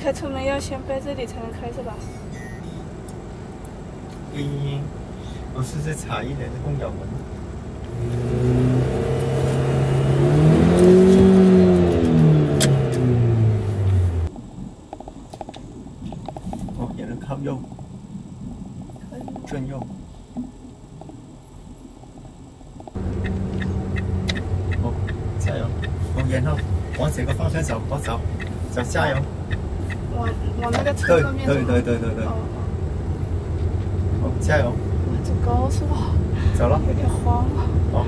开车门要先掰这里才能开是吧？咦，我试试查一点的公交门。哦，有人靠右，转右。哦，加油！哦，然后往这个方向走，我走，走，加油！往往那个车对上面对对对对对，哦哦，加油！哦，哇，这高是吧？走了。有点慌了。哦，